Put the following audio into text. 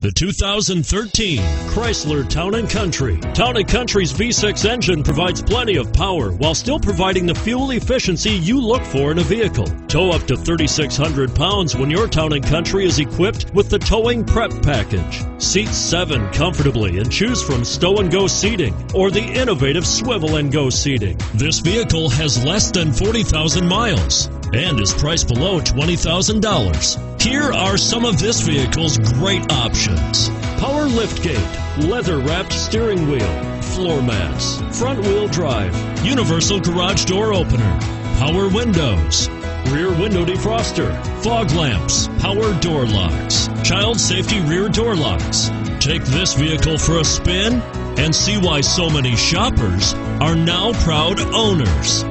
The 2013 Chrysler Town & Country. Town & Country's V6 engine provides plenty of power while still providing the fuel efficiency you look for in a vehicle. Tow up to 3,600 pounds when your Town & Country is equipped with the Towing Prep Package. Seat seven comfortably and choose from stow and go seating or the innovative swivel and go seating. This vehicle has less than 40,000 miles and is priced below $20,000. Here are some of this vehicle's great options. Power liftgate, leather wrapped steering wheel, floor mats, front wheel drive, universal garage door opener, power windows, rear window defroster, fog lamps, power door locks, child safety rear door locks. Take this vehicle for a spin and see why so many shoppers are now proud owners.